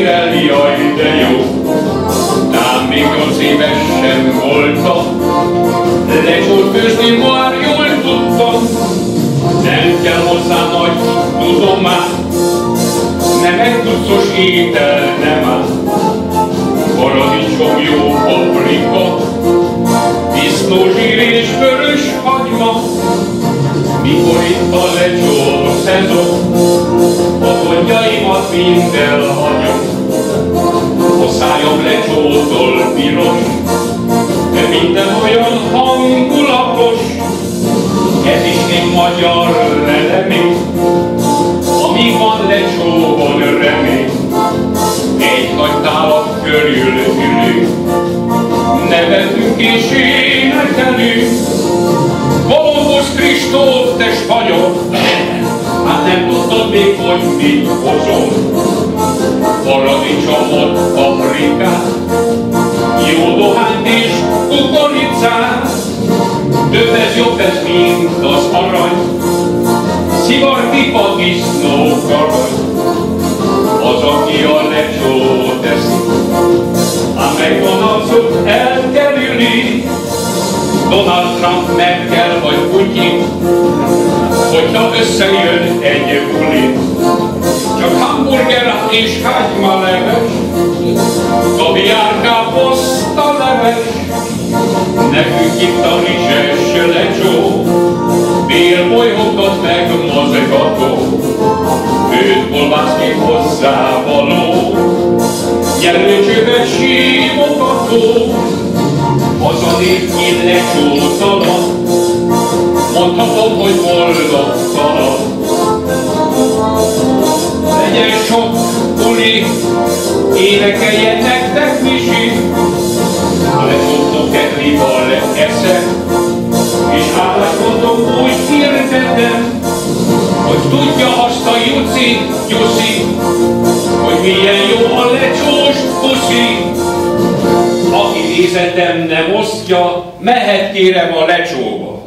szívvel, jaj, de jó. Tám még az éves sem voltam, de csótközni már jól tudtam. Nem kell hozzá nagy tudomás, nem egy tucos étel nem áll. Paradicsom jó paprika, disznózsír és vörös hagyma, mikor itt a lecsó szezon, a gondjaimat mind elhagyom. Lecsótól piros, de minden olyan hangulatos, ez is még magyar lelemény, ami van lecsóban remény. Egy nagy tálak körül ülünk, nevetünk és énekelünk, Kolumbus Kristóf, te spanyol, hát nem tudtad még, hogy mit hozom. Paradicsomot, paprikát, jó dohányt és kukoricát, több ez jobb ez, mint az arany, szivar pipa disznó karaj. Az, aki a lecsó teszi, ám McDonald's-ot elkerüli, Donald Trump, Merkel vagy Putyin, hogyha összejön egy buli. Csak hamburger és hagyma leves, kaviár káposzta leves, nekünk itt a rizses lecsó, bélbolyhokat meg mozgató, őt kolbászni hozzá való, jelölcsőbe símogató, az a nép lecsótalan, mondhatom, hogy boldogtalan. Legyen sok buli, énekeljen nektek misi, a lecsótok kedvival eszem, és hálás mondom, úgy hirdetem, hogy tudja azt a Juci, Juszi, hogy milyen jó a lecsós puszi. Aki nézetem nem osztja, mehet kérem a lecsóba.